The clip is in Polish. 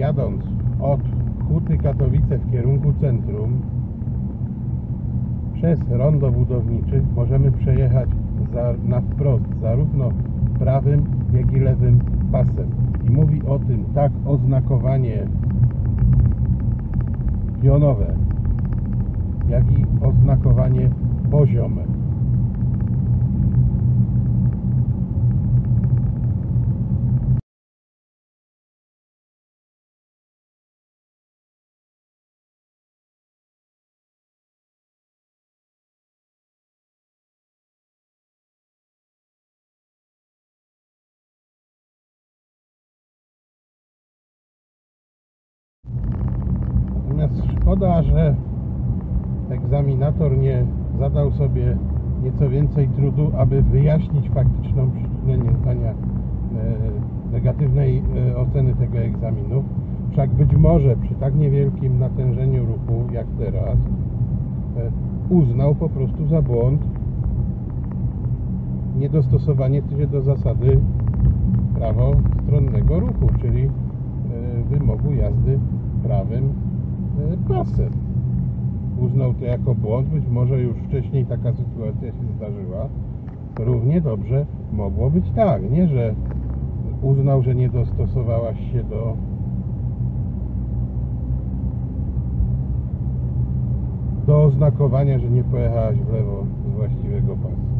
jadąc od Huty Katowice w kierunku centrum przez rondo budowniczych możemy przejechać za, na wprost zarówno prawym, jak i lewym pasem. I mówi o tym tak oznakowanie pionowe, jak i oznakowanie poziome. Szkoda, że egzaminator nie zadał sobie nieco więcej trudu, aby wyjaśnić faktyczną przyczynę niezdania e, negatywnej e, oceny tego egzaminu. Wszak być może przy tak niewielkim natężeniu ruchu jak teraz e, uznał po prostu za błąd niedostosowanie się do zasady prawostronnego ruchu, czyli wymogu jazdy prawym pasem. Uznał to jako błąd, być może już wcześniej taka sytuacja się zdarzyła. Równie dobrze mogło być tak, nie że uznał, że nie dostosowałaś się do do oznakowania, że nie pojechałaś w lewo z właściwego pasu.